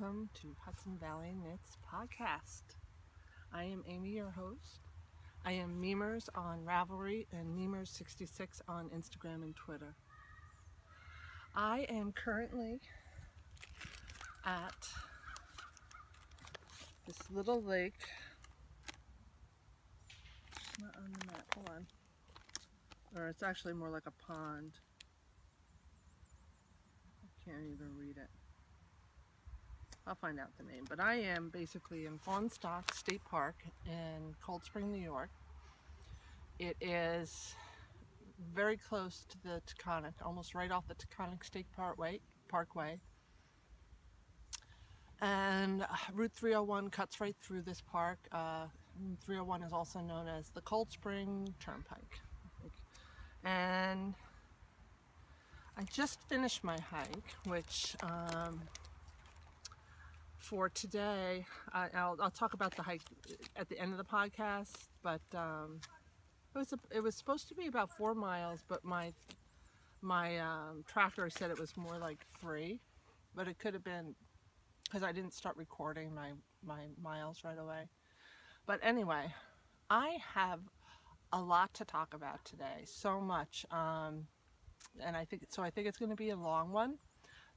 welcome to Hudson Valley Knits podcast. I am Amy, your host. I am Memers on Ravelry and Memers66 on Instagram and Twitter. I am currently at this little lake. It's not on the map, hold on. Or it's actually more like a pond. I can't even read it. I'll find out the name. But I am basically in Fahnestock State Park in Cold Spring, New York. It is very close to the Taconic, almost right off the Taconic State Parkway. Parkway. And uh, Route 301 cuts right through this park. Uh, 301 is also known as the Cold Spring Turnpike. And I just finished my hike, which um, for today, I, will I'll talk about the hike at the end of the podcast, but um, it was a, it was supposed to be about four miles, but my my um, tracker said it was more like three, but it could have been because I didn't start recording my my miles right away. But anyway, I have a lot to talk about today, so much, um, and I think so. I think it's going to be a long one.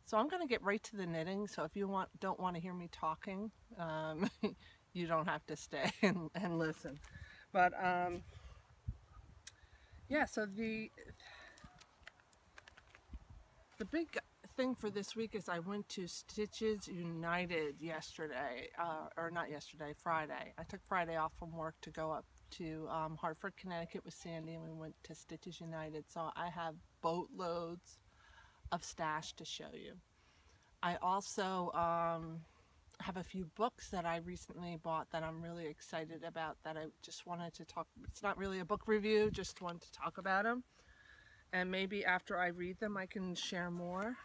So I'm going to get right to the knitting. So if you want, don't want to hear me talking, um, you don't have to stay and, and listen. But um, yeah, so the the big thing for this week is I went to Stitches United yesterday, uh, or not yesterday, Friday. I took Friday off from work to go up to um, Hartford, Connecticut with Sandy and we went to Stitches United. So I have boatloads of stash to show you. I also um, have a few books that I recently bought that I'm really excited about that I just wanted to talk. It's not really a book review, just wanted to talk about them. And maybe after I read them, I can share more.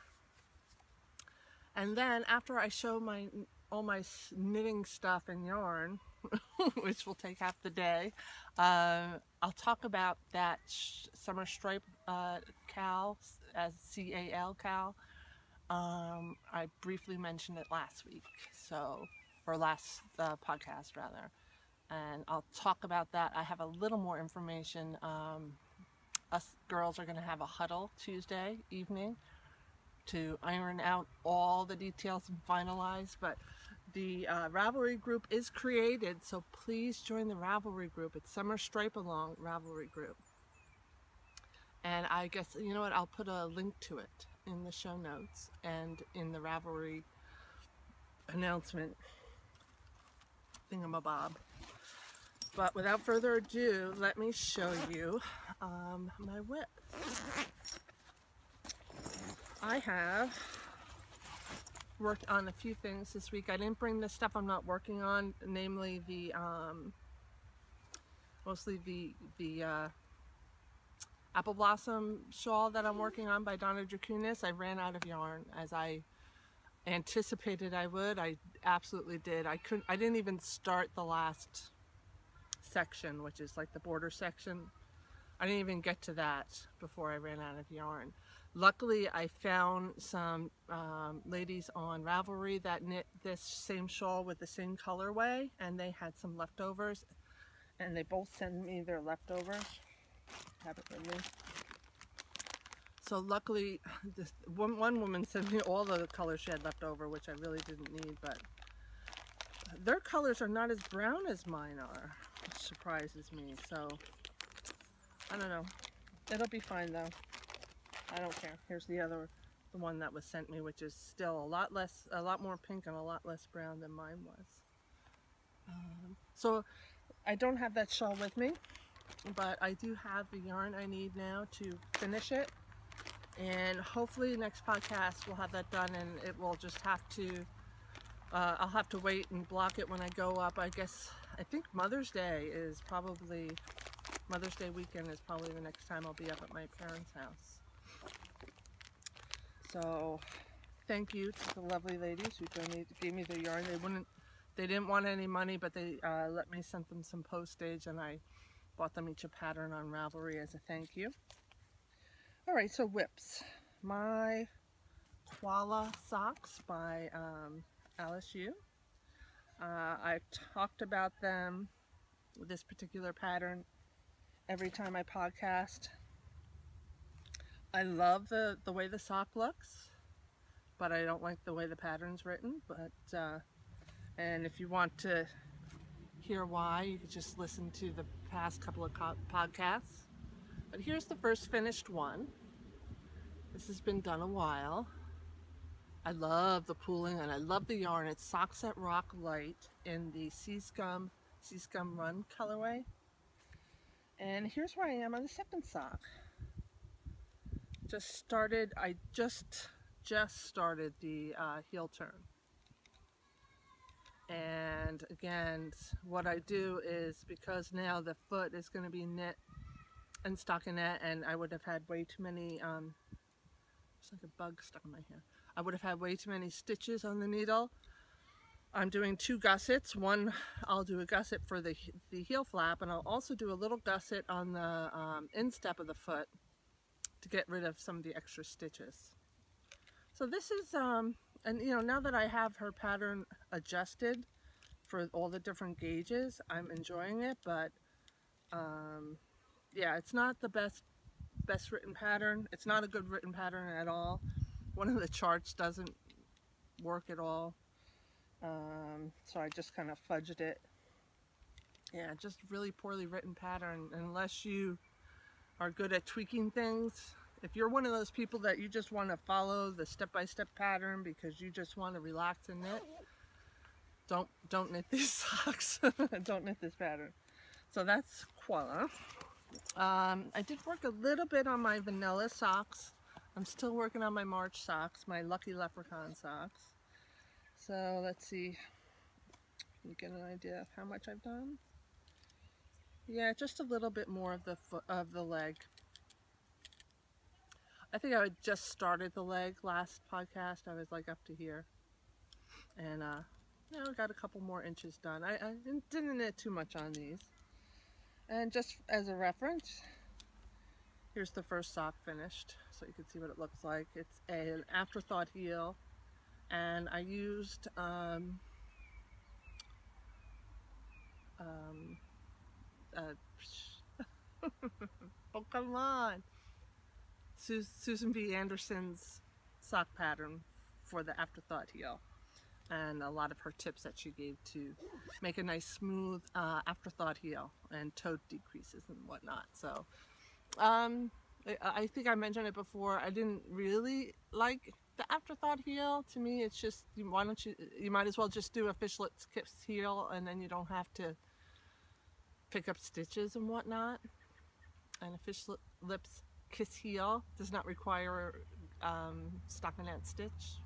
And then after I show my all my knitting stuff and yarn, which will take half the day, uh, I'll talk about that summer stripe uh, cal as C-A-L Cal. Um, I briefly mentioned it last week, so or last uh, podcast rather, and I'll talk about that. I have a little more information. Um, us girls are going to have a huddle Tuesday evening to iron out all the details and finalize, but the uh, Ravelry group is created, so please join the Ravelry group. It's Summer Stripe Along Ravelry group. And I guess, you know what, I'll put a link to it in the show notes and in the Ravelry announcement thingamabob. But without further ado, let me show you um, my whip. I have worked on a few things this week. I didn't bring the stuff I'm not working on, namely the, um, mostly the, the uh, apple blossom shawl that I'm working on by Donna Dracunis. I ran out of yarn as I anticipated I would. I absolutely did. I couldn't, I didn't even start the last section, which is like the border section. I didn't even get to that before I ran out of yarn. Luckily, I found some um, ladies on Ravelry that knit this same shawl with the same colorway, and they had some leftovers, and they both sent me their leftovers have it with me. So luckily, this one, one woman sent me all the colors she had left over, which I really didn't need, but their colors are not as brown as mine are, which surprises me. So, I don't know. It'll be fine though. I don't care. Here's the other, the one that was sent me, which is still a lot less, a lot more pink and a lot less brown than mine was. Um, so, I don't have that shawl with me but I do have the yarn I need now to finish it. And hopefully next podcast we'll have that done and it will just have to uh, I'll have to wait and block it when I go up. I guess I think Mother's Day is probably Mother's Day weekend is probably the next time I'll be up at my parents house. So thank you to the lovely ladies who donated gave me the yarn. They wouldn't they didn't want any money but they uh, let me send them some postage and I Bought them each a pattern on Ravelry as a thank you. All right, so whips. My Koala socks by um, LSU. Uh, I've talked about them, this particular pattern, every time I podcast. I love the, the way the sock looks, but I don't like the way the pattern's written. But uh, And if you want to hear why, you can just listen to the past couple of podcasts. But here's the first finished one. This has been done a while. I love the pooling and I love the yarn. It's Socks That Rock Light in the Sea Scum, Sea Scum Run colorway. And here's where I am on the second sock. Just started, I just, just started the uh, heel turn. And again, what I do is because now the foot is going to be knit and stockinette and I would have had way too many, um, it's like a bug stuck in my hair. I would have had way too many stitches on the needle. I'm doing two gussets. One, I'll do a gusset for the, the heel flap, and I'll also do a little gusset on the um, instep of the foot to get rid of some of the extra stitches. So this is, um, and you know, now that I have her pattern adjusted for all the different gauges, I'm enjoying it, but um, yeah, it's not the best, best written pattern. It's not a good written pattern at all one of the charts doesn't work at all. Um, so I just kind of fudged it. Yeah, just really poorly written pattern. Unless you are good at tweaking things. If you're one of those people that you just want to follow the step-by-step -step pattern because you just want to relax and knit, don't don't knit these socks. don't knit this pattern. So that's Koala. Um, I did work a little bit on my vanilla socks. I'm still working on my March socks, my Lucky Leprechaun socks. So let's see, you get an idea of how much I've done. Yeah, just a little bit more of the foot of the leg. I think I just started the leg last podcast. I was like up to here, and uh, know, I got a couple more inches done. I, I didn't knit too much on these. And just as a reference, here's the first sock finished so you can see what it looks like. It's a, an afterthought heel and I used um, um, uh, oh come on Su Susan B. Anderson's sock pattern for the afterthought heel and a lot of her tips that she gave to make a nice smooth uh, afterthought heel and toe decreases and whatnot so um, I think I mentioned it before. I didn't really like the afterthought heel. To me, it's just why don't you? You might as well just do a fish lips kiss heel, and then you don't have to pick up stitches and whatnot. And a fish lips kiss heel does not require um, stockinette stitch.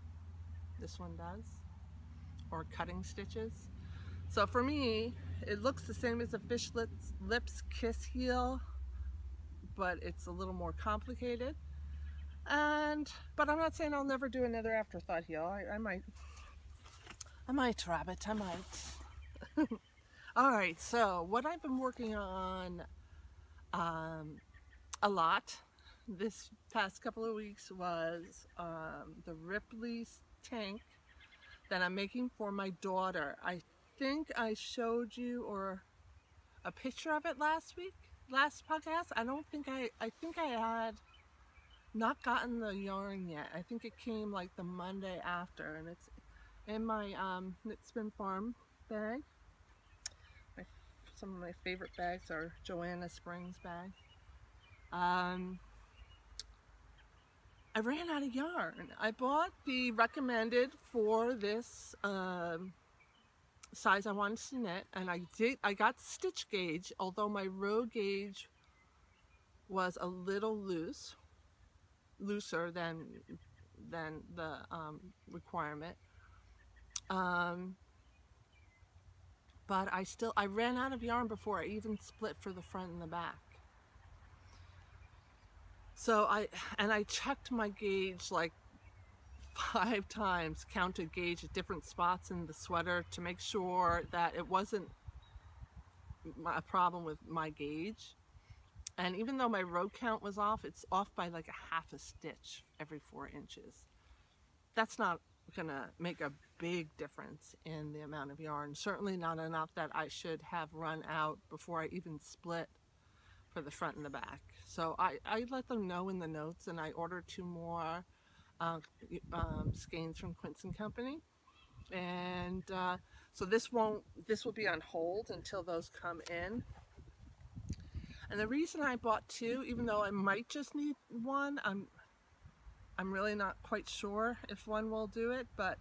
This one does, or cutting stitches. So for me, it looks the same as a fishlet lips kiss heel but it's a little more complicated. And, but I'm not saying I'll never do another afterthought heel. I, I might, I might, Rabbit, I might. All right, so what I've been working on um, a lot this past couple of weeks was um, the Ripley's tank that I'm making for my daughter. I think I showed you or a picture of it last week last podcast, I don't think I, I think I had not gotten the yarn yet. I think it came like the Monday after and it's in my um, Knit Spin Farm bag. My, some of my favorite bags are Joanna Springs bag. Um, I ran out of yarn. I bought the recommended for this um, size I wanted to knit and I did I got stitch gauge although my row gauge was a little loose looser than than the um, requirement um, but I still I ran out of yarn before I even split for the front and the back so I and I checked my gauge like five times counted gauge at different spots in the sweater to make sure that it wasn't a problem with my gauge. And even though my row count was off, it's off by like a half a stitch every four inches. That's not gonna make a big difference in the amount of yarn. Certainly not enough that I should have run out before I even split for the front and the back. So I, I let them know in the notes and I ordered two more uh, um, skeins from Quince and Company. And uh, so this won't, this will be on hold until those come in. And the reason I bought two, even though I might just need one, I'm I'm really not quite sure if one will do it, but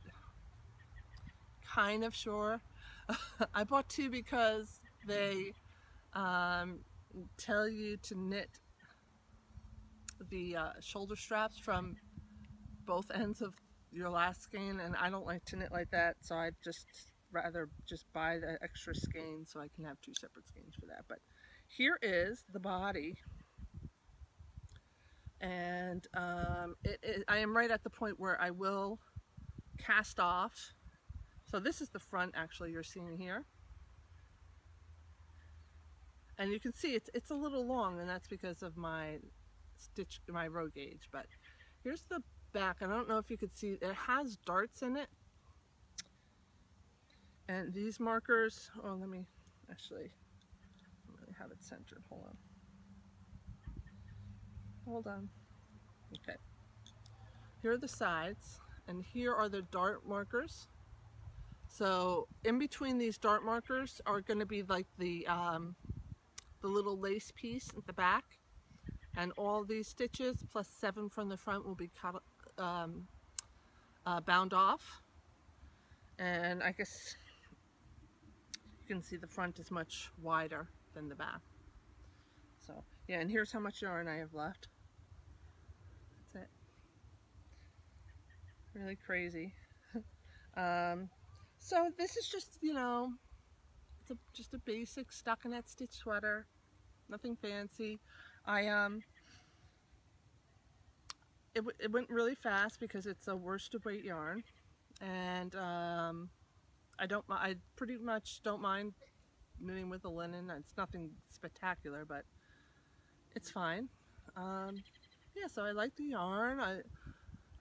kind of sure. I bought two because they um, tell you to knit the uh, shoulder straps from both ends of your last skein and I don't like to knit like that so I'd just rather just buy the extra skein so I can have two separate skeins for that. But here is the body. And um, it, it, I am right at the point where I will cast off. So this is the front actually you're seeing here and you can see it's, it's a little long and that's because of my stitch my row gauge but here's the back I don't know if you could see it has darts in it. And these markers oh let me actually me have it centered hold on. Hold on. Okay. Here are the sides and here are the dart markers. So in between these dart markers are going to be like the um, the little lace piece at the back. And all these stitches plus seven from the front will be cut, um, uh, bound off. And I guess you can see the front is much wider than the back. So yeah and here's how much yarn I have left. That's it. Really crazy. Um, so this is just you know it's a, just a basic stockinette stitch sweater nothing fancy. I um, it, it went really fast because it's a worsted weight yarn, and um, I don't I pretty much don't mind knitting with the linen. It's nothing spectacular, but it's fine. Um, yeah, so I like the yarn. I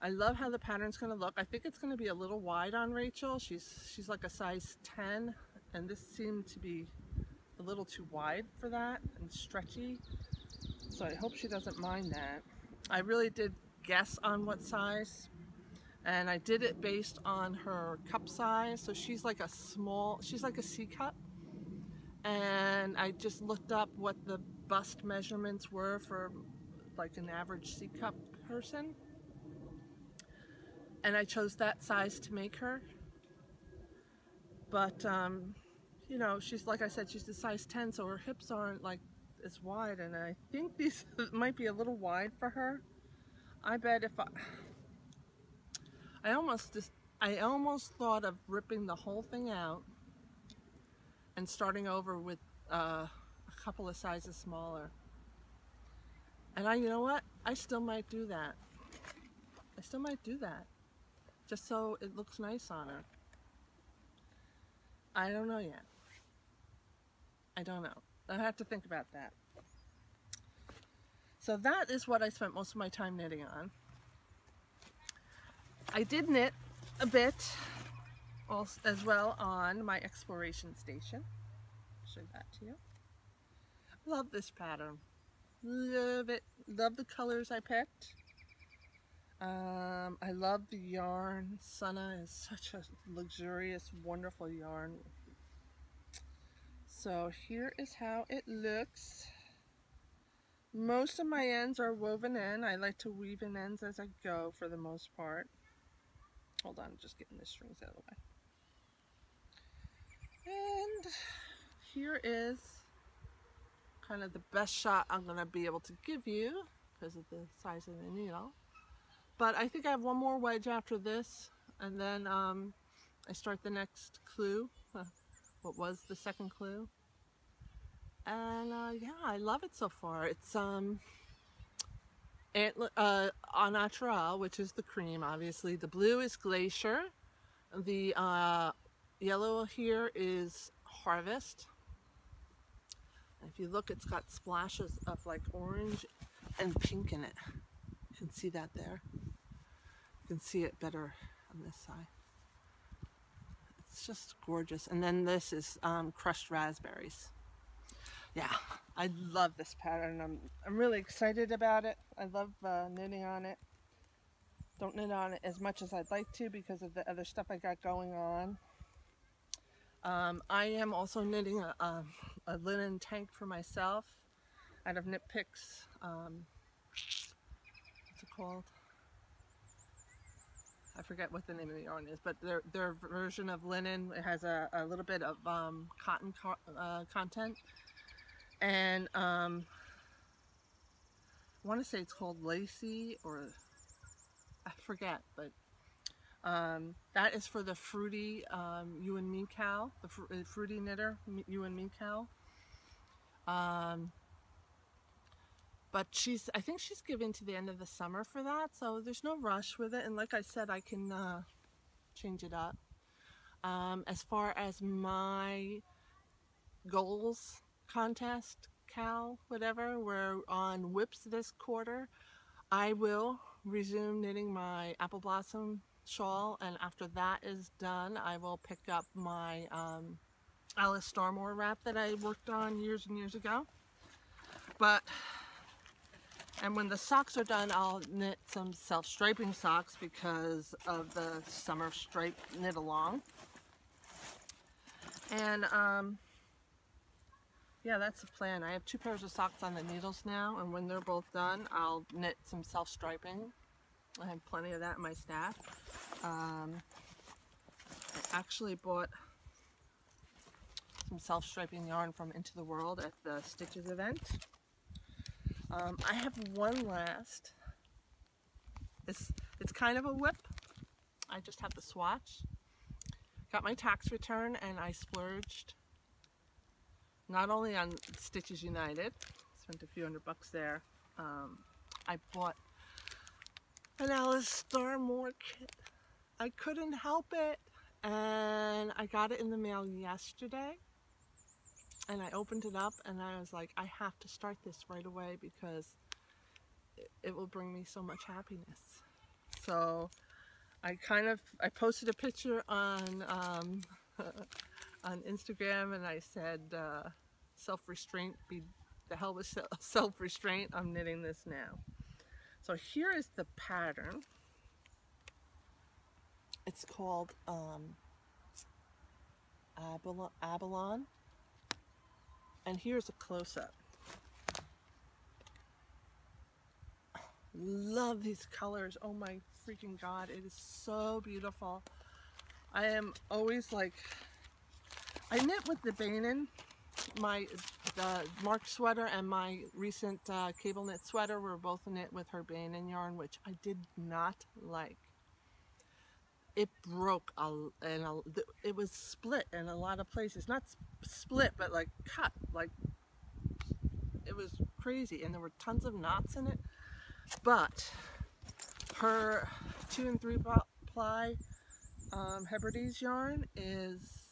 I love how the pattern's going to look. I think it's going to be a little wide on Rachel. She's she's like a size 10, and this seemed to be a little too wide for that and stretchy. So I hope she doesn't mind that. I really did guess on what size and I did it based on her cup size. So she's like a small, she's like a C cup. And I just looked up what the bust measurements were for like an average C cup person. And I chose that size to make her. But um, you know, she's like I said, she's a size 10, so her hips aren't like as wide, and I think these might be a little wide for her. I bet if I, I almost just, I almost thought of ripping the whole thing out and starting over with uh, a couple of sizes smaller. And I, you know what? I still might do that. I still might do that. Just so it looks nice on her. I don't know yet. I don't know. I have to think about that. So that is what I spent most of my time knitting on. I did knit a bit as well on my exploration station. Show that to you. Love this pattern. Love it. Love the colors I picked. Um, I love the yarn. Sunna is such a luxurious, wonderful yarn. So here is how it looks. Most of my ends are woven in. I like to weave in ends as I go for the most part. Hold on, just getting the strings out of the way. And here is kind of the best shot I'm going to be able to give you because of the size of the needle. But I think I have one more wedge after this and then um, I start the next clue. what was the second clue? And uh, yeah, I love it so far. It's um, antler, uh, which is the cream, obviously. The blue is glacier. The uh, yellow here is harvest. If you look, it's got splashes of like orange and pink in it. You can see that there. You can see it better on this side. it's just gorgeous. And then this is um, crushed raspberries. Yeah, I love this pattern. I'm, I'm really excited about it. I love uh, knitting on it. Don't knit on it as much as I'd like to because of the other stuff I got going on. Um, I am also knitting a, a, a, linen tank for myself out of Knit Picks. Um, what's it called? I forget what the name of the yarn is, but their, their version of linen it has a, a little bit of um, cotton co uh, content. And um, I want to say it's called Lacy or I forget, but um, that is for the fruity um, you and me cow, the fr uh, fruity knitter you and me cow. Um, but she's I think she's given to the end of the summer for that so there's no rush with it and like I said I can uh, change it up um, as far as my goals contest cow whatever we're on whips this quarter I will resume knitting my apple blossom shawl and after that is done I will pick up my um, Alice Starmore wrap that I worked on years and years ago but and when the socks are done, I'll knit some self-striping socks because of the summer stripe knit along. And um, yeah, that's the plan. I have two pairs of socks on the needles now, and when they're both done, I'll knit some self-striping. I have plenty of that in my stash. Um, I actually bought some self-striping yarn from Into the Whirled at the Stitches event. Um, I have one last. It's, it's kind of a whip. I just have the swatch. Got my tax return and I splurged not only on Stitches United, spent a few hundred bucks there. Um, I bought an Alice Starmore kit. I couldn't help it and I got it in the mail yesterday and I opened it up and I was like, I have to start this right away because it, it will bring me so much happiness. So I kind of, I posted a picture on, um, on Instagram and I said, uh, self-restraint, be the hell with self-restraint, I'm knitting this now. So here is the pattern. It's called um, Abalone. And here's a close-up. Love these colors. Oh my freaking god, it is so beautiful. I am always like, I knit with the Bainin. My the Mark sweater and my recent uh, cable knit sweater were both knit with her Bainin yarn, which I did not like it broke a, and a, it was split in a lot of places not split but like cut like it was crazy and there were tons of knots in it but her two and three ply um, Hebrides yarn is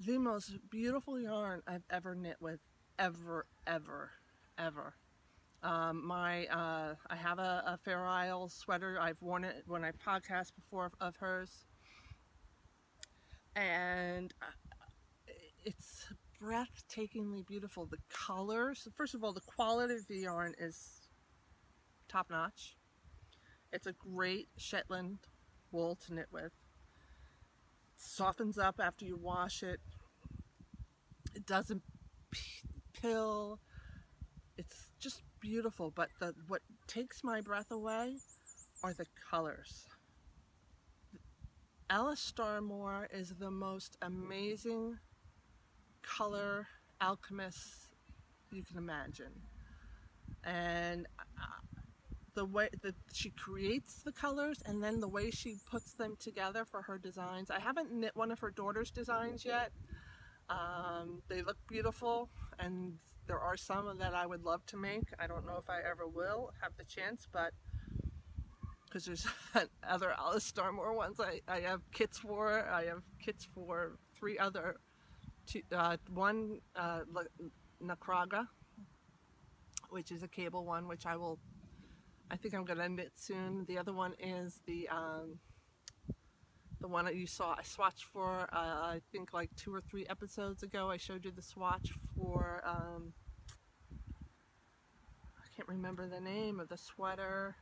the most beautiful yarn I've ever knit with ever ever ever um, my, uh, I have a, a Fair Isle sweater. I've worn it when I podcast before of hers. And uh, it's breathtakingly beautiful. The colors, first of all, the quality of the yarn is top notch. It's a great Shetland wool to knit with. Softens up after you wash it. It doesn't pill. It's just beautiful, but the what takes my breath away are the colors. Alice Starmore is the most amazing color alchemist you can imagine. And the way that she creates the colors and then the way she puts them together for her designs. I haven't knit one of her daughter's designs yet. Um, they look beautiful and there are some that I would love to make. I don't know if I ever will have the chance, but because there's other Alice Starmore ones I, I have kits for. I have kits for three other, two, uh, one uh, Na Craga, which is a cable one, which I will, I think I'm going to knit soon. The other one is the um, the one that you saw I swatched for, uh, I think like two or three episodes ago, I showed you the swatch for, um, I can't remember the name of the sweater.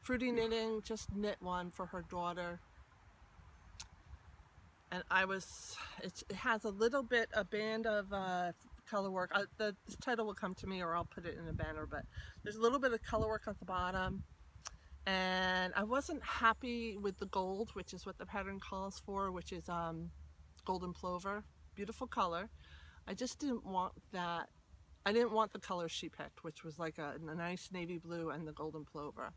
Fruity Knitting just knit one for her daughter. And I was, it, it has a little bit, a band of uh, color work. Uh, the, the title will come to me or I'll put it in a banner, but there's a little bit of color work at the bottom. And I wasn't happy with the gold which is what the pattern calls for which is um, golden plover. Beautiful color. I just didn't want that I didn't want the color she picked which was like a, a nice navy blue and the golden plover.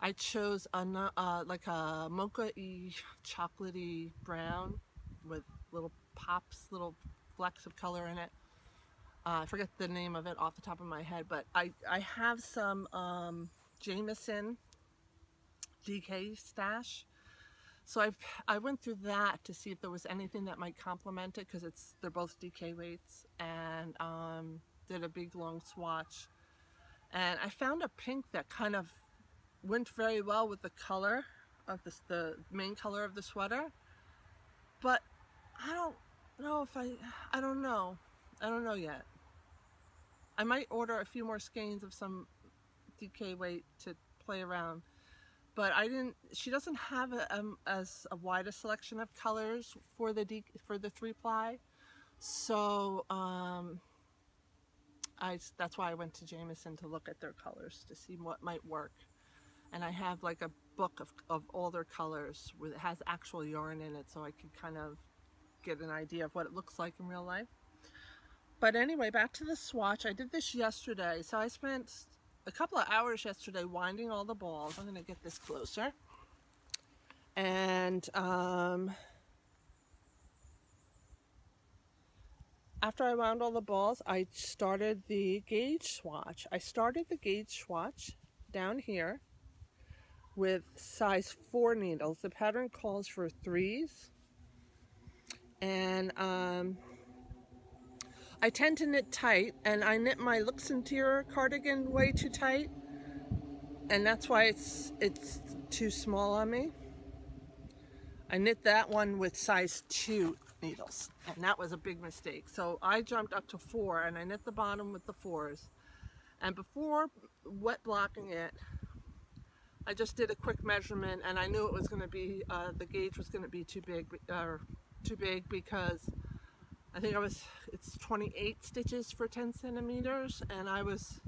I chose a, uh, like a mocha-y chocolatey brown with little pops little flecks of color in it uh, I forget the name of it off the top of my head but I, I have some um, Jamieson DK stash. So I I went through that to see if there was anything that might complement it because it's they're both DK weights and um, did a big long swatch. And I found a pink that kind of went very well with the color of this, the main color of the sweater. But I don't know if I, I don't know. I don't know yet. I might order a few more skeins of some DK weight to play around but I didn't she doesn't have a, um, as a wide a selection of colors for the D, for the three ply. So um, I that's why I went to Jamieson to look at their colors to see what might work. And I have like a book of, of all their colors with it has actual yarn in it so I could kind of get an idea of what it looks like in real life but anyway back to the swatch I did this yesterday so I spent a couple of hours yesterday winding all the balls. I'm going to get this closer. And um, after I wound all the balls, I started the gauge swatch. I started the gauge swatch down here with size 4 needles. The pattern calls for threes. And um, I tend to knit tight and I knit my Looks Interior cardigan way too tight and that's why it's it's too small on me. I knit that one with size 2 needles and that was a big mistake. So I jumped up to 4 and I knit the bottom with the 4s and before wet blocking it I just did a quick measurement and I knew it was going to be, uh, the gauge was going to be too big, uh, too big because I think I was, it's 28 stitches for 10 centimeters and I was,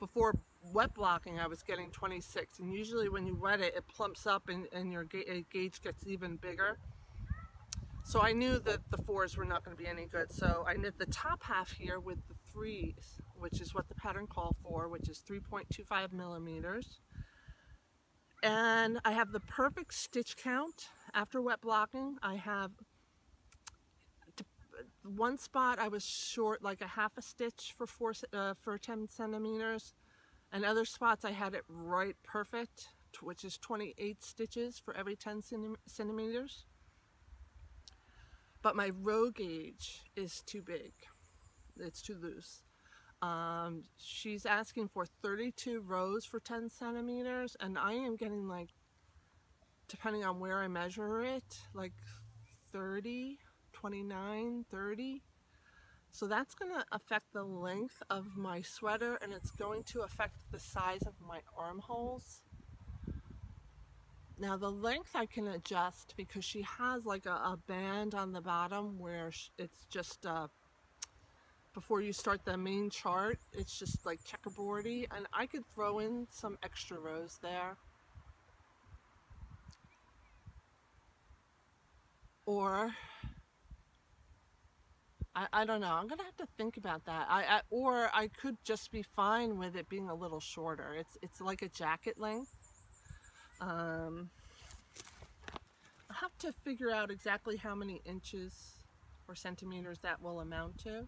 before wet blocking I was getting 26 and usually when you wet it, it plumps up and, and your ga uh, gauge gets even bigger. So I knew that the fours were not going to be any good. So I knit the top half here with the threes, which is what the pattern called for, which is 3.25 millimeters. And I have the perfect stitch count after wet blocking. I have one spot I was short like a half a stitch for four uh, for 10 centimeters and other spots I had it right perfect which is 28 stitches for every 10 centimeters. But my row gauge is too big. It's too loose. Um, she's asking for 32 rows for 10 centimeters and I am getting like depending on where I measure it like 30 29, 30. So that's going to affect the length of my sweater and it's going to affect the size of my armholes. Now the length I can adjust because she has like a, a band on the bottom where it's just uh, before you start the main chart it's just like checkerboardy and I could throw in some extra rows there. Or I, I don't know. I'm gonna have to think about that. I, I or I could just be fine with it being a little shorter. It's it's like a jacket length. Um, I'll have to figure out exactly how many inches or centimeters that will amount to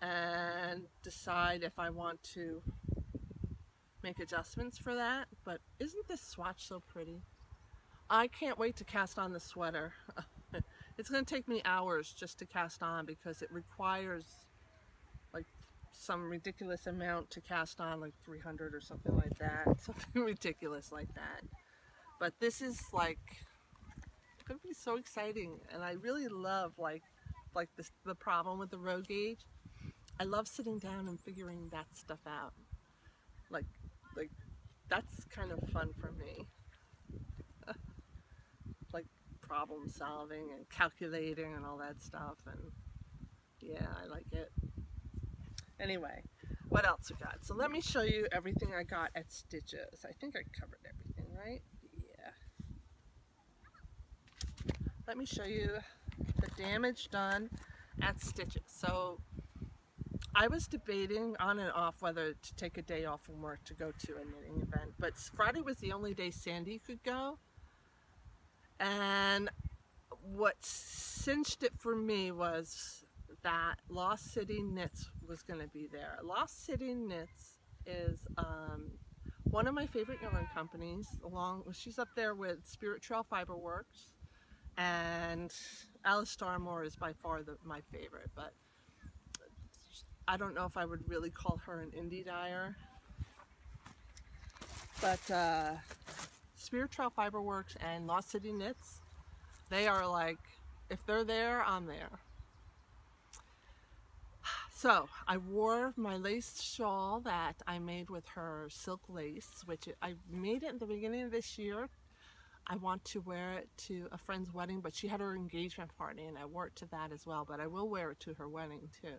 and decide if I want to make adjustments for that. But isn't this swatch so pretty? I can't wait to cast on the sweater. It's going to take me hours just to cast on because it requires like some ridiculous amount to cast on, like 300 or something like that. Something ridiculous like that. But this is like gonna be so exciting. And I really love like like this the problem with the row gauge. I love sitting down and figuring that stuff out. Like like that's kind of fun for me. Problem solving and calculating and all that stuff and yeah, I like it. Anyway, what else we got? So let me show you everything I got at Stitches. I think I covered everything, right? Yeah. Let me show you the damage done at Stitches. So I was debating on and off whether to take a day off from work to go to a knitting event, but Friday was the only day Sandy could go. And what cinched it for me was that Lost City Knits was going to be there. Lost City Knits is um, one of my favorite yarn companies. Along, she's up there with Spirit Trail Fiberworks, and Alice Starmore is by far the, my favorite. But I don't know if I would really call her an indie dyer. But uh, Spirit Trail Fiberworks and Lost City Knits, they are like, if they're there, I'm there. So I wore my lace shawl that I made with her silk lace, which I made it in the beginning of this year. I want to wear it to a friend's wedding, but she had her engagement party and I wore it to that as well, but I will wear it to her wedding too.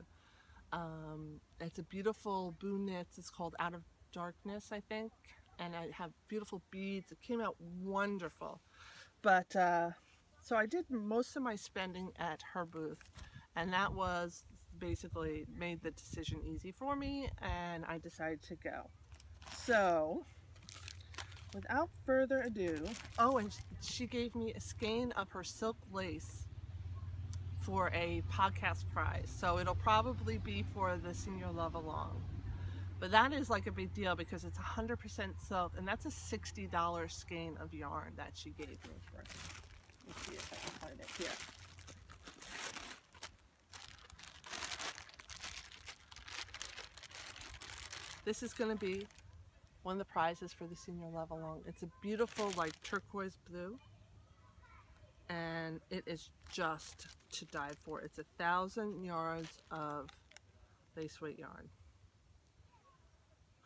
Um, it's a beautiful Boo Knits. It's called Out of Darkness, I think. And I have beautiful beads. It came out wonderful. But, uh, so I did most of my spending at her booth. And that was basically made the decision easy for me and I decided to go. So, without further ado, oh, and she gave me a skein of her silk lace for a podcast prize. So it'll probably be for the senior love along. But that is like a big deal because it's 100% silk and that's a $60 skein of yarn that she gave me for. Let me see if I can find it here. This is going to be one of the prizes for the senior level along. It's a beautiful like turquoise blue and it is just to die for. It's a thousand yards of lace weight yarn.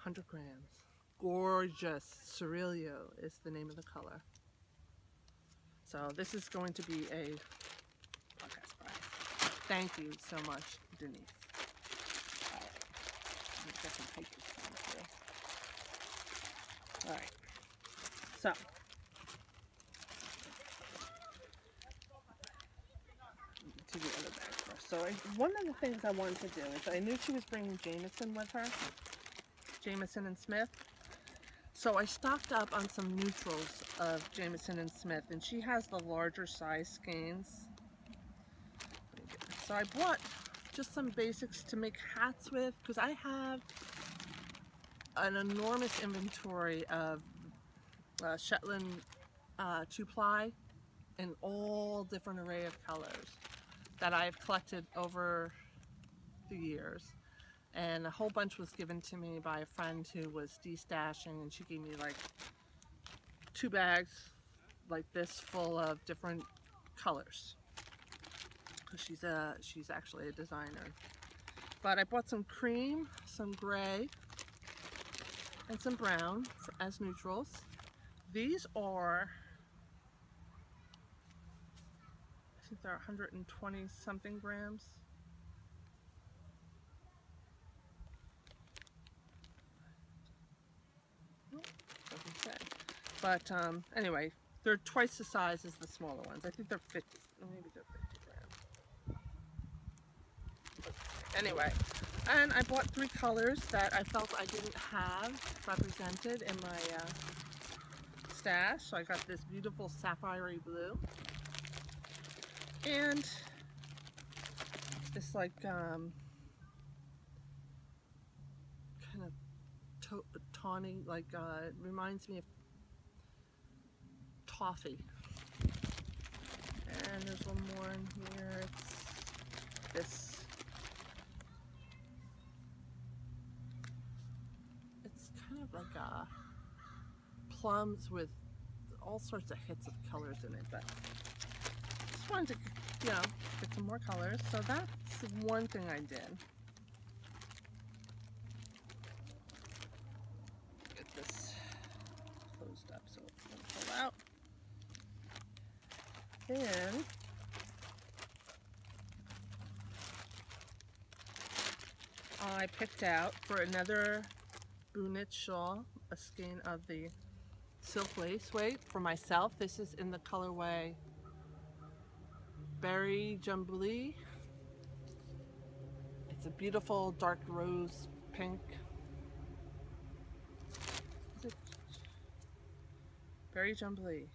100 grams. Gorgeous. Cerilio is the name of the color. So this is going to be a podcast. Thank you so much, Denise. All right. So. To the other bag first. So I, one of the things I wanted to do is I knew she was bringing Jamieson with her. Jamieson and Smith. So I stocked up on some neutrals of Jamieson and Smith and she has the larger size skeins. So I bought just some basics to make hats with because I have an enormous inventory of uh, Shetland uh, two-ply in all different array of colors that I've collected over the years. And a whole bunch was given to me by a friend who was destashing and she gave me like two bags like this full of different colors. Cause she's a she's actually a designer. But I bought some cream, some gray, and some brown for, as neutrals. These are, I think they're 120 something grams. doesn't say. But um, anyway, they're twice the size as the smaller ones. I think they're 50, maybe they're 50 grams. Anyway, and I bought three colors that I felt I didn't have represented in my uh, stash. So I got this beautiful sapphire blue. And this like um, kind of tawny, like uh, reminds me of toffee. And there's one more in here. It's this It's kind of like uh, plums with all sorts of hits of colors in it, but just wanted to, you know, get some more colors. So that's one thing I did. Get this closed up so it won't pull out. Then I picked out for another Boo Knit shawl a skein of the silk lace weight for myself. This is in the colorway Berry Jubilee. It's a beautiful dark rose pink. Berry Jubilee.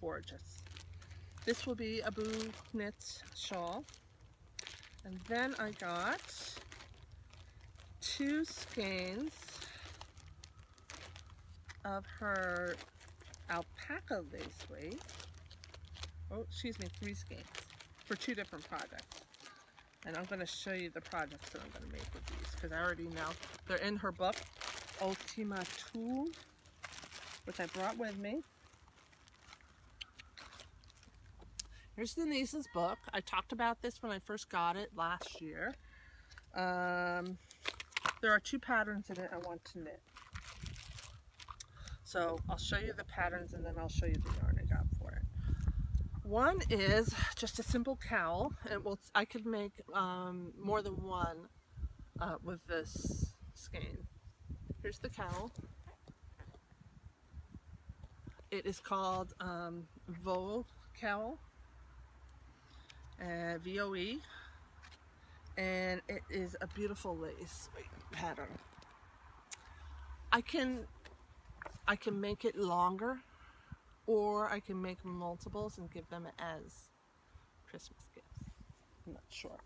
Gorgeous. This will be a Boo Knit shawl. And then I got two skeins of her alpaca lace weight. Oh, excuse me, three skeins for two different projects. And I'm going to show you the projects that I'm going to make with these because I already know. They're in her book, Ultima Tool, which I brought with me. Here's Denise's book. I talked about this when I first got it last year. Um, there are two patterns in it I want to knit. So I'll show you the patterns and then I'll show you the yarn I got for it. One is just a simple cowl. and will, I could make um, more than one uh, with this skein. Here's the cowl. It is called um, Voe cowl, uh, VOE, and it is a beautiful lace pattern. I can I can make it longer or I can make multiples and give them as Christmas gifts. I'm not sure.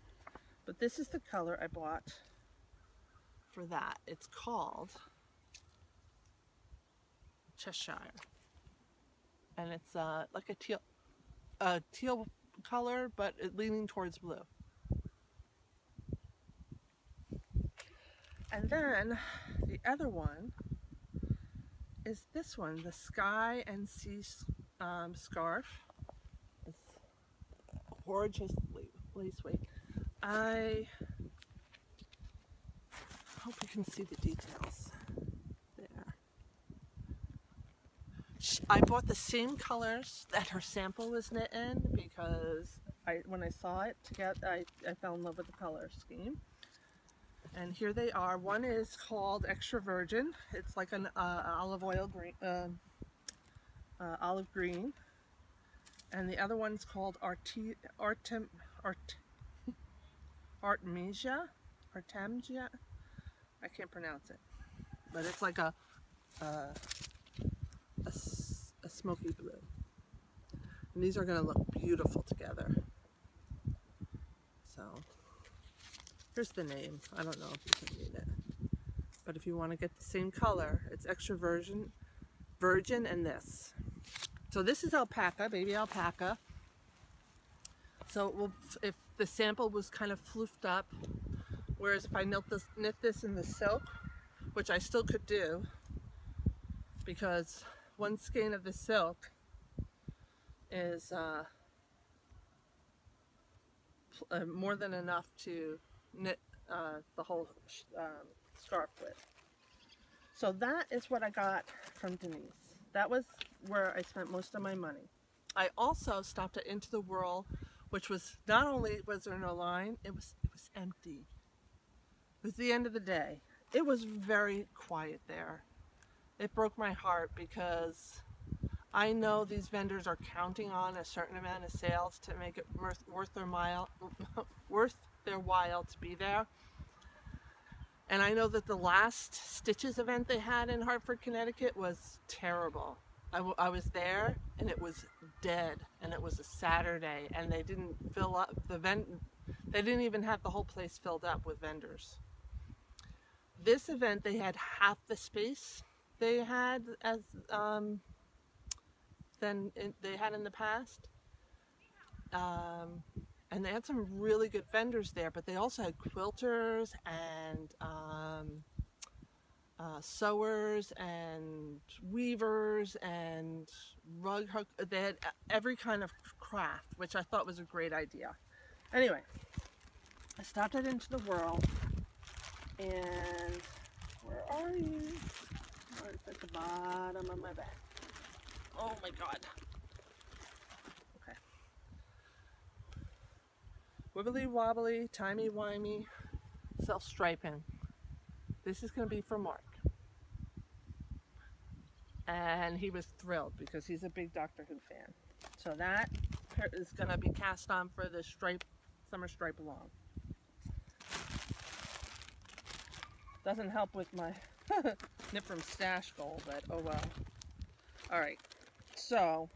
But this is the color I bought for that. It's called Cheshire. And it's uh, like a teal, a teal color, but leaning towards blue. And then the other one is this one, the Sky and Sea um, Scarf. It's gorgeous lace weight. I hope you can see the details there. I bought the same colors that her sample was knit in because I, when I saw it together, I, I fell in love with the color scheme. And here they are. One is called Extra Virgin. It's like an uh, olive oil green, uh, uh, olive green. And the other one's called Arti Artem Art Artemisia. Artemisia. I can't pronounce it. But it's like a, smoky blue. And these are going to look beautiful together. So Here's the name. I don't know if you can read it. But if you want to get the same color, it's extra virgin, virgin and this. So this is alpaca, baby alpaca. So will, if the sample was kind of floofed up, whereas if I knit this, knit this in the silk, which I still could do, because one skein of the silk is uh, uh, more than enough to knit uh, the whole um, scarf with. So that is what I got from Denise. That was where I spent most of my money. I also stopped at Into the Whirled, which was not only was there no line, it was it was empty. It was the end of the day. It was very quiet there. It broke my heart because I know these vendors are counting on a certain amount of sales to make it worth, worth their mile, worth their while to be there. And I know that the last Stitches event they had in Hartford, Connecticut was terrible. I, I was there and it was dead and it was a Saturday and they didn't fill up the vent. They didn't even have the whole place filled up with vendors. This event, they had half the space they had as um, than in, they had in the past. Um, and they had some really good vendors there, but they also had quilters and um, uh, sewers and weavers and rug hook. They had every kind of craft, which I thought was a great idea. Anyway, I stopped it Into the Whirled and where are you? The bottom of my bag. Oh my god. Okay. Wibbly wobbly, timey wimey, self striping. This is going to be for Mark. And he was thrilled because he's a big Doctor Who fan. So that is going to be cast on for the stripe, summer stripe along. Doesn't help with my knit from stash goal, but oh well. Alright, so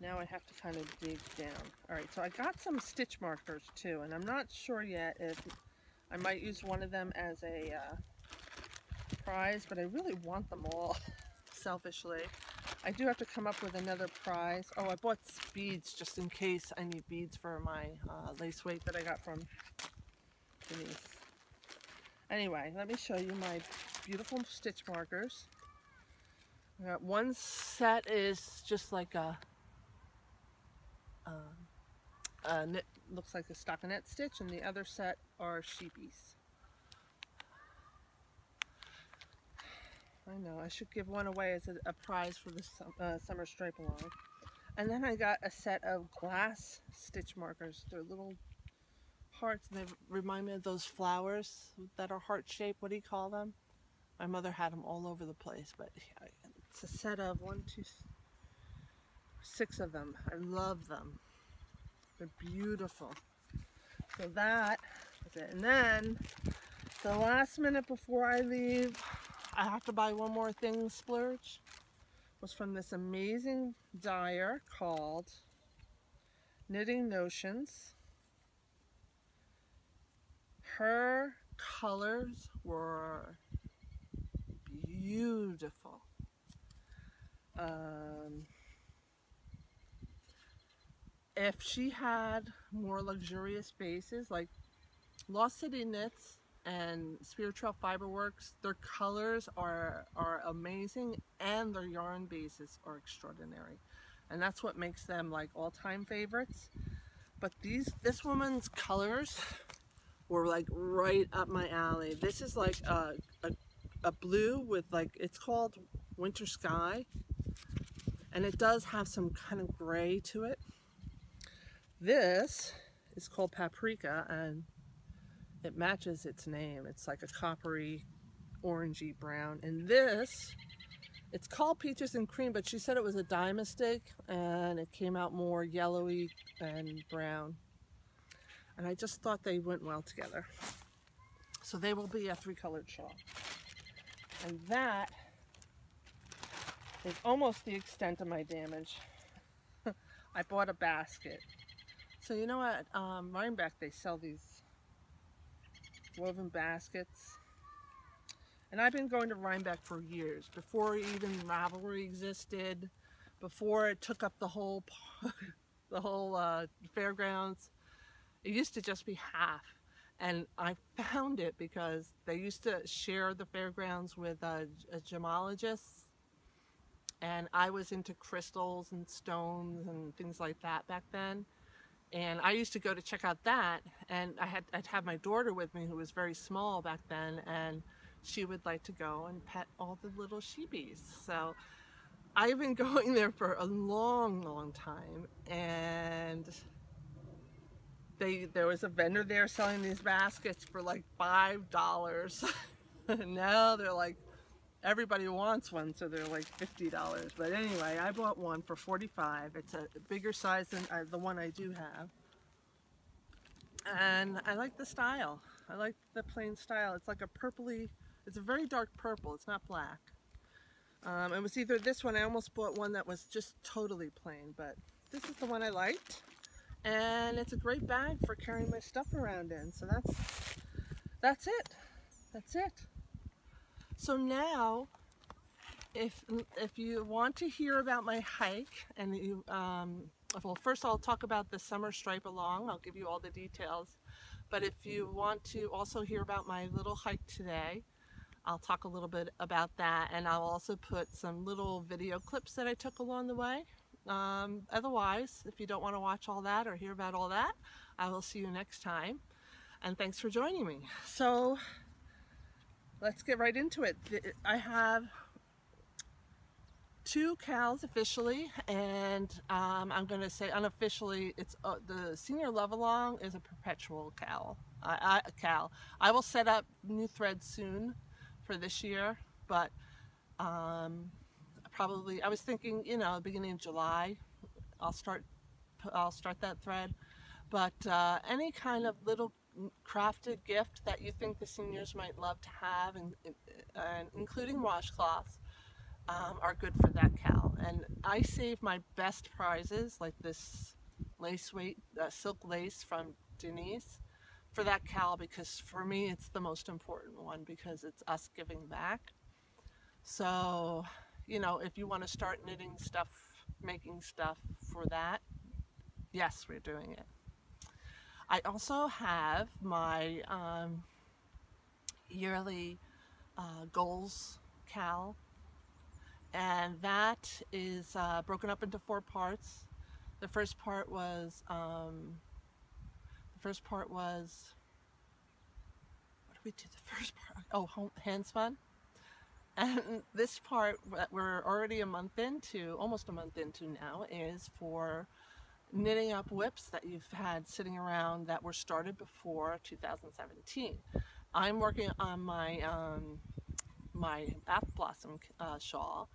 now I have to kind of dig down. Alright, so I got some stitch markers too, and I'm not sure yet if I might use one of them as a uh, prize, but I really want them all, selfishly. I do have to come up with another prize. Oh, I bought beads just in case I need beads for my uh, lace weight that I got from Denise. Anyway, let me show you my beautiful stitch markers. One set is just like a, um, a knit, looks like a stockinette stitch, and the other set are sheepies. I know, I should give one away as a, a prize for the uh, summer stripe along. And then I got a set of glass stitch markers. They're little and they remind me of those flowers that are heart shaped. What do you call them? My mother had them all over the place, but it's a set of one, two, six of them. I love them. They're beautiful. So that is it. And then the last minute before I leave, I have to buy one more thing, splurge, was from this amazing dyer called Knitting Notions her colors were beautiful. Um, if she had more luxurious bases like Lost City Knits and Spiritual Fiberworks, their colors are, are amazing and their yarn bases are extraordinary. And that's what makes them like all-time favorites. But these, this woman's colors were like right up my alley. This is like a, a, a blue with like, it's called Winter Sky. And it does have some kind of gray to it. This is called Paprika and it matches its name. It's like a coppery, orangey brown. And this, it's called Peaches and Cream, but she said it was a dye mistake and it came out more yellowy and brown and I just thought they went well together. So they will be a three colored shawl. And that is almost the extent of my damage. I bought a basket. So you know what, um, Rhinebeck, they sell these woven baskets. And I've been going to Rhinebeck for years, before even Ravelry existed, before it took up the whole, the whole uh, fairgrounds. It used to just be half. And I found it because they used to share the fairgrounds with uh, gemologists. And I was into crystals and stones and things like that back then. And I used to go to check out that. And I had, I'd have my daughter with me who was very small back then. And she would like to go and pet all the little sheepies. So I've been going there for a long, long time. And they there was a vendor there selling these baskets for like five dollars. Now they're like everybody wants one so they're like fifty dollars. But anyway I bought one for 45 it's a bigger size than uh, the one I do have. And I like the style. I like the plain style. It's like a purpley it's a very dark purple. It's not black. Um, it was either this one. I almost bought one that was just totally plain but this is the one I liked and it's a great bag for carrying my stuff around in. So that's that's it. That's it. So now, if if you want to hear about my hike, and you, um, well, first I'll talk about the summer stripe along. I'll give you all the details. But if you want to also hear about my little hike today, I'll talk a little bit about that and I'll also put some little video clips that I took along the way. Um, otherwise, if you don't want to watch all that or hear about all that, I will see you next time. And thanks for joining me. So let's get right into it. I have two CALs officially and um, I'm going to say unofficially it's uh, the senior love along is a perpetual CAL. I, CAL. I will set up new threads soon for this year but um, probably I was thinking you know beginning of July I'll start I'll start that thread but uh, any kind of little crafted gift that you think the seniors might love to have and, and including washcloths um, are good for that CAL. And I save my best prizes, like this lace weight, uh, silk lace from Denise, for that CAL because for me it's the most important one because it's us giving back. So, you know, if you want to start knitting stuff, making stuff for that, yes, we're doing it. I also have my um, yearly uh, goals cal and that is uh, broken up into four parts. The first part was um, the first part was what did we do? The first part oh hand spun, and this part that we're already a month into, almost a month into now, is for knitting up WIPs that you've had sitting around that were started before 2017. I'm working on my um, my bath blossom uh, shawl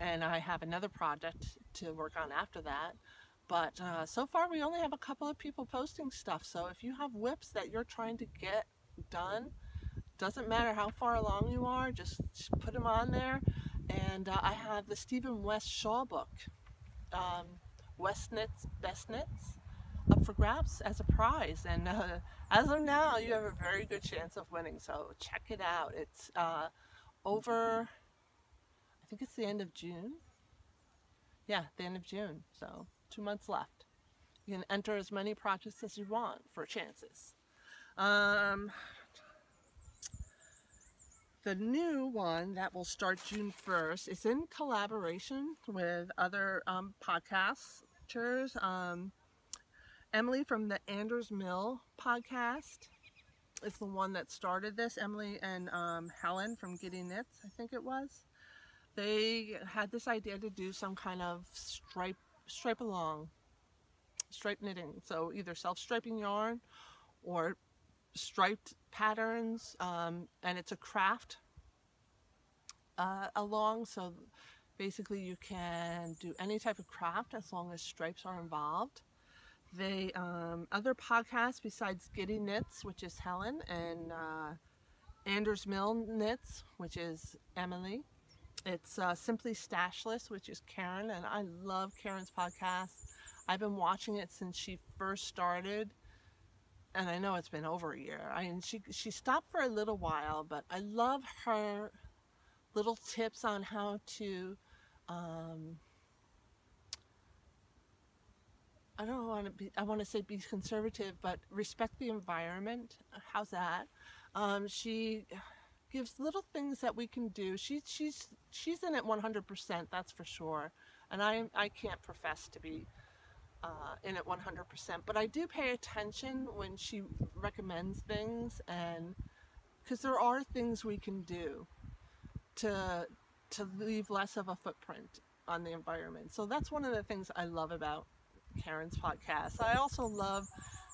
and I have another project to work on after that. But uh, so far we only have a couple of people posting stuff. So if you have WIPs that you're trying to get done, doesn't matter how far along you are, just put them on there. And uh, I have the Stephen West Shaw book, um, Best Knits, up for grabs as a prize. And uh, as of now, you have a very good chance of winning. So check it out. It's uh, over I think it's the end of June. Yeah, the end of June. So two months left. You can enter as many projects as you want for chances. Um, the new one that will start June 1st is in collaboration with other um, podcasters. Um, Emily from the Anders Mill podcast is the one that started this. Emily and um, Helen from Giddy Knits, I think it was they had this idea to do some kind of stripe stripe along stripe knitting so either self-striping yarn or striped patterns um, and it's a craft uh, along. So basically you can do any type of craft as long as stripes are involved. They um, other podcasts besides Giddy Knits which is Helen and uh, Anders Mill Knits which is Emily. It's uh, Simply Stashless, which is Karen, and I love Karen's podcast. I've been watching it since she first started, and I know it's been over a year. I mean, she she stopped for a little while, but I love her little tips on how to. Um, I don't want to be. I want to say be conservative, but respect the environment. How's that? Um, she gives little things that we can do. She, she's she's in it 100%, that's for sure. And I, I can't profess to be uh, in it 100%, but I do pay attention when she recommends things and because there are things we can do to to leave less of a footprint on the environment. So that's one of the things I love about Karen's podcast. I also love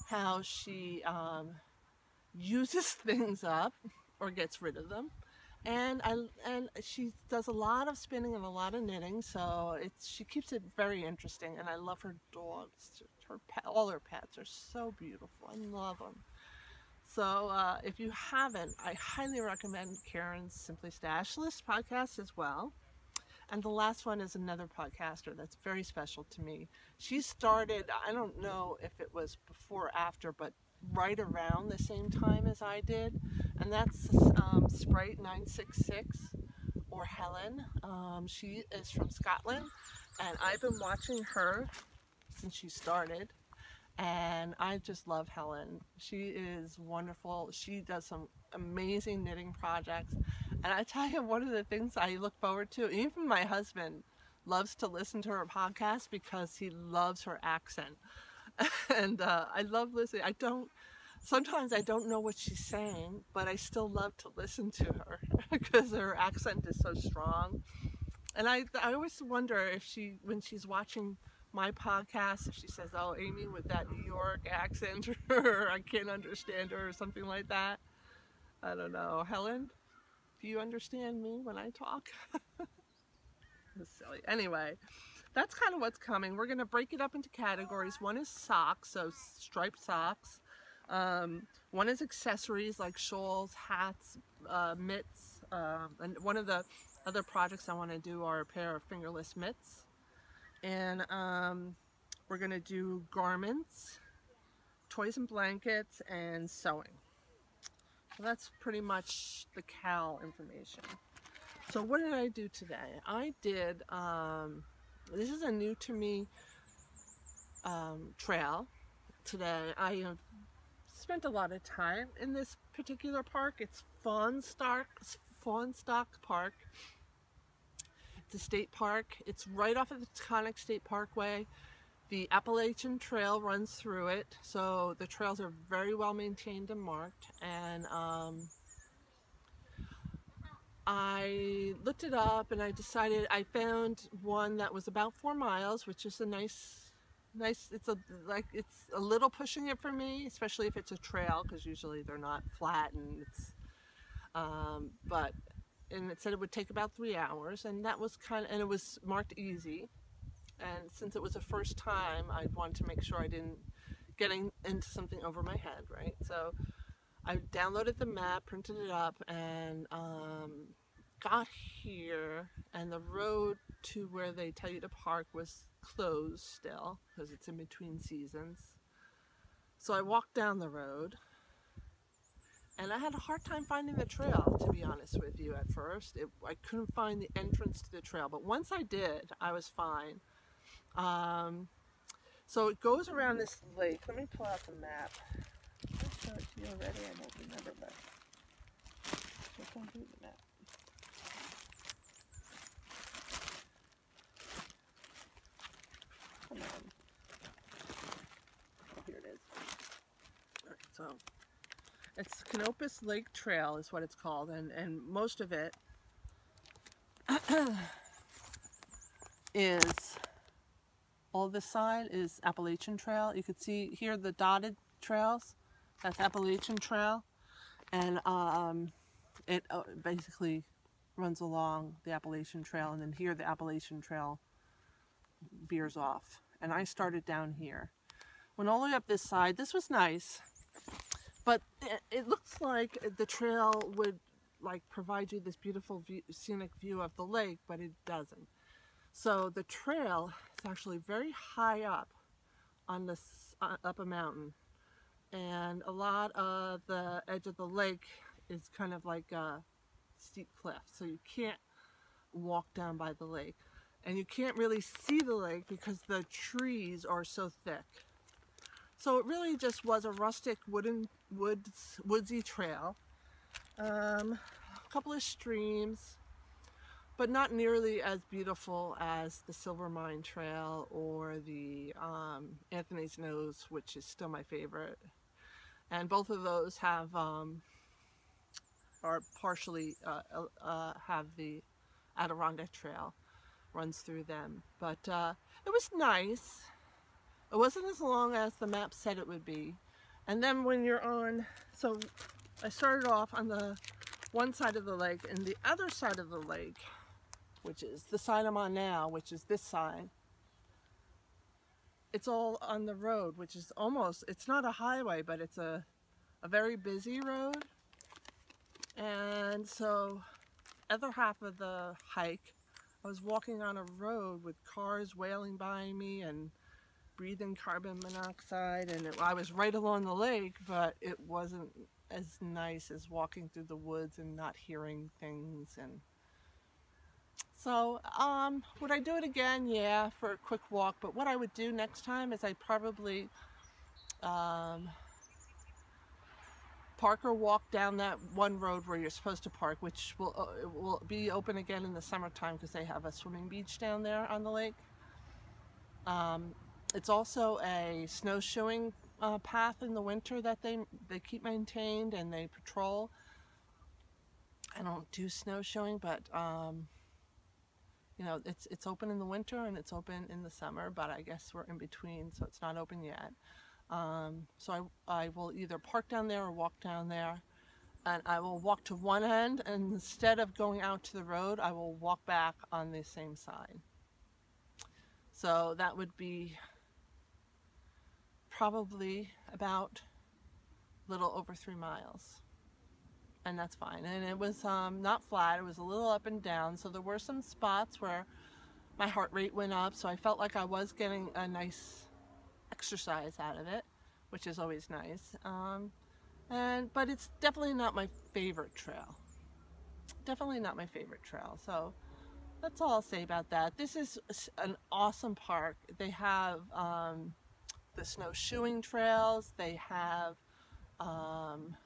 how she um, uses things up or gets rid of them. And I and she does a lot of spinning and a lot of knitting, so it's she keeps it very interesting. And I love her dogs. Her pet, all her pets are so beautiful. I love them. So uh, if you haven't, I highly recommend Karen's Simply Stashless podcast as well. And the last one is another podcaster that's very special to me. She started, I don't know if it was before or after, but right around the same time as I did, and that's um, Sprite 966 or Helen. Um, she is from Scotland, and I've been watching her since she started, and I just love Helen. She is wonderful. She does some amazing knitting projects, And I tell you, one of the things I look forward to, even my husband loves to listen to her podcast because he loves her accent. and uh, I love listening. I don't, sometimes I don't know what she's saying, but I still love to listen to her because her accent is so strong. And I, I always wonder if she, when she's watching my podcast, if she says, oh, Amy with that New York accent, or I can't understand her, or something like that. I don't know. Helen, do you understand me when I talk? silly. Anyway, that's kind of what's coming. We're going to break it up into categories. One is socks, so striped socks. Um, one is accessories like shawls, hats, uh, mitts. Uh, and one of the other projects I want to do are a pair of fingerless mitts. And um, we're going to do garments, toys and blankets, and sewing. So that's pretty much the CAL information. So what did I do today? I did, um, this is a new to me um, trail today. I have spent a lot of time in this particular park. It's Fahnestock, Fahnestock Park. It's a state park. It's right off of the Taconic State Parkway. The Appalachian Trail runs through it, so the trails are very well maintained and marked. And um, I looked it up and I decided I found one that was about four miles, which is a nice, nice, it's a, like, it's a little pushing it for me, especially if it's a trail, because usually they're not flat and it's, um, but, and it said it would take about three hours and that was kind of, and it was marked easy. And since it was the first time, I wanted to make sure I didn't getting into something over my head, right? So I downloaded the map, printed it up, and um, got here, and the road to where they tell you to park was closed still, because it's in between seasons. So I walked down the road, and I had a hard time finding the trail, to be honest with you, at first. It, I couldn't find the entrance to the trail, but once I did, I was fine. Um, so it goes around this lake. Let me pull out the map show it to you already. I don't remember, but just don't do that. Come on. Oh, here it is. So it's Canopus Lake Trail is what it's called, and, and most of it is all this side is Appalachian Trail. You can see here the dotted trails. That's Appalachian Trail. And um, it uh, basically runs along the Appalachian Trail. And then here the Appalachian Trail veers off. And I started down here. Went all the way up this side. This was nice. But it, looks like the trail would like provide you this beautiful view, scenic view of the lake, but it doesn't. So the trail is actually very high up on this uh, up a mountain and a lot of the edge of the lake is kind of like a steep cliff so you can't walk down by the lake and you can't really see the lake because the trees are so thick. So it really just was a rustic wooden woods woodsy trail um, a couple of streams but not nearly as beautiful as the Silver Mine Trail or the um, Anthony's Nose, which is still my favorite. And both of those have um, are partially uh, uh, have the Adirondack Trail runs through them. But uh, it was nice. It wasn't as long as the map said it would be. And then when you're on, so I started off on the one side of the lake and the other side of the lake, which is the side I'm on now, which is this side, it's all on the road, which is almost, it's not a highway, but it's a, a very busy road. And so other half of the hike, I was walking on a road with cars wailing by me and breathing carbon monoxide and it, I was right along the lake but it wasn't as nice as walking through the woods and not hearing things and so, um, would I do it again? Yeah, for a quick walk. But what I would do next time is I'd probably um, park or walk down that one road where you're supposed to park, which will, uh, will be open again in the summertime because they have a swimming beach down there on the lake. Um, it's also a snowshoeing uh, path in the winter that they they keep maintained and they patrol. I don't do snowshoeing, but um, you know it's it's open in the winter and it's open in the summer. But I guess we're in between, so it's not open yet. Um, so I, I will either park down there or walk down there. And I will walk to one end, and instead of going out to the road, I will walk back on the same side. So that would be probably about a little over three miles. And that's fine. And it was um, not flat, it was a little up and down. So there were some spots where my heart rate went up. So I felt like I was getting a nice exercise out of it, which is always nice. Um, and But it's definitely not my favorite trail. Definitely not my favorite trail. So that's all I'll say about that. This is an awesome park. They have um, the snowshoeing trails. They have um,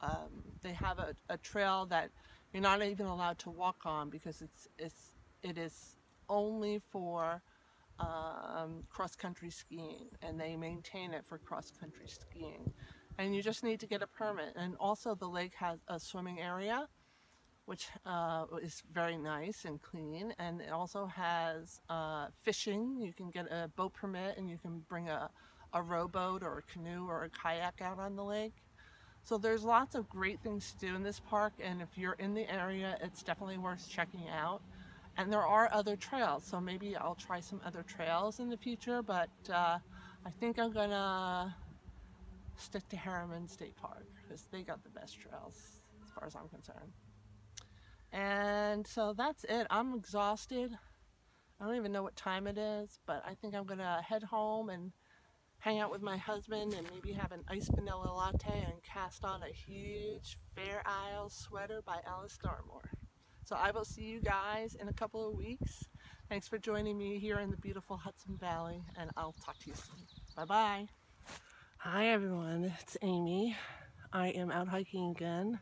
um, they have a, a, trail that you're not even allowed to walk on because it's it's it is only for um, cross country skiing, and they maintain it for cross country skiing. And you just need to get a permit. And also, the lake has a swimming area which uh, is very nice and clean. And it also has uh, fishing. You can get a boat permit and you can bring a, a rowboat or a canoe or a kayak out on the lake. So there's lots of great things to do in this park. And if you're in the area, it's definitely worth checking out. And there are other trails, so maybe I'll try some other trails in the future, but uh, I think I'm gonna stick to Harriman State Park because they got the best trails as far as I'm concerned. And so that's it. I'm exhausted. I don't even know what time it is, but I think I'm gonna head home and hang out with my husband and maybe have an iced vanilla latte and cast on a huge Fair Isle sweater by Alice Starmore. So I will see you guys in a couple of weeks. Thanks for joining me here in the beautiful Hudson Valley and I'll talk to you soon. Bye bye. Hi everyone, it's Amy. I am out hiking again.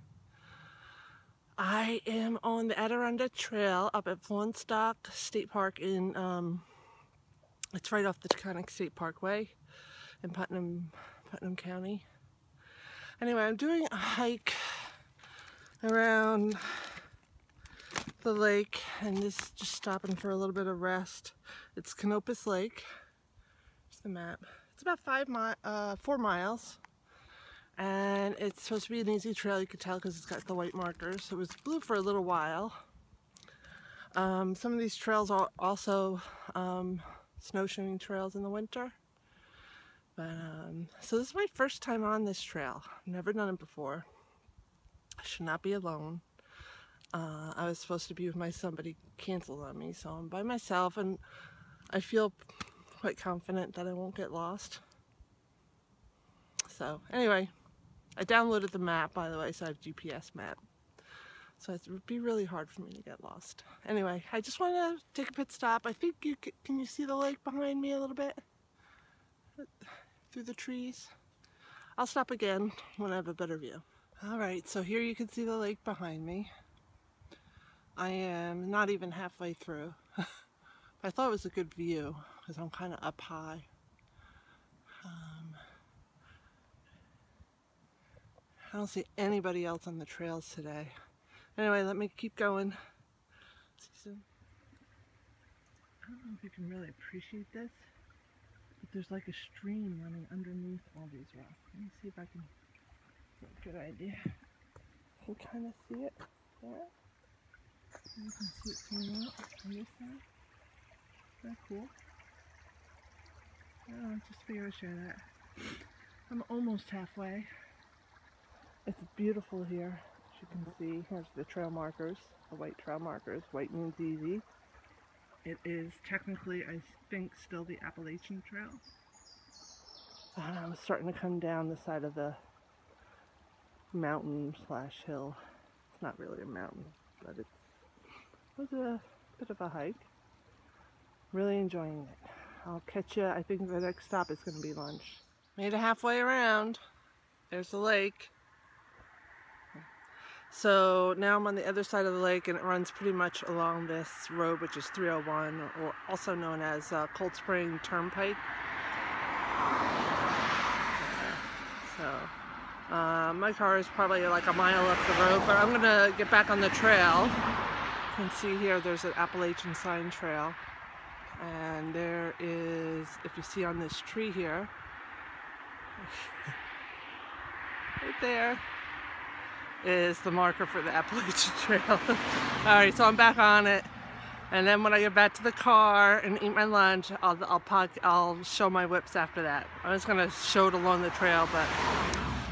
I am on the Adirondack Trail up at Fahnestock State Park in, um, it's right off the Taconic State Parkway in Putnam, Putnam County. Anyway, I'm doing a hike around the lake and just, just stopping for a little bit of rest. It's Canopus Lake. Here's the map. It's about five mi uh, four miles. And it's supposed to be an easy trail. You could tell because it's got the white markers. It was blue for a little while. Um, some of these trails are also um, snowshoeing trails in the winter. But um, so this is my first time on this trail. Never done it before. I should not be alone uh, I was supposed to be with my he canceled on me so I'm by myself and I feel quite confident that I won't get lost so anyway I downloaded the map, by the way, so I have GPS map. So it would be really hard for me to get lost. Anyway, I just want to take a pit stop. I think you can, can you see the lake behind me a little bit? Through the trees. I'll stop again when I have a better view. Alright, so here you can see the lake behind me. I am not even halfway through. I thought it was a good view because I'm kind of up high. Um, I don't see anybody else on the trails today. Anyway, let me keep going. I don't know if you can really appreciate this, but there's like a stream running underneath all these rocks. Let me see if I can get a good idea. You kind of see it there. You can see it coming out on this side. Isn't cool? Oh, just figured I'd share that. I'm almost halfway. It's beautiful here, as you can see. Here's the trail markers, the white trail markers. White means easy. It is technically, I think, still the Appalachian Trail. And I'm starting to come down the side of the mountain slash hill. It's not really a mountain, but it's, it was a bit of a hike. Really enjoying it. I'll catch you. I think the next stop is going to be lunch. Made it halfway around. There's the lake. So now I'm on the other side of the lake and it runs pretty much along this road which is 301 or also known as uh, Cold Spring Turnpike. So uh, my car is probably like a mile up the road but I'm gonna get back on the trail. Can see here there's an Appalachian sign trail and there is, if you see on this tree here, right there, is the marker for the Appalachian Trail. Alright, so I'm back on it. And then when I get back to the car and eat my lunch, I'll, I'll, pod, I'll show my WIPs after that. I was going to show it along the trail, but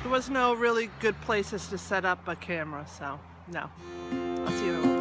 there was no really good places to set up a camera, so no. I'll see you in a.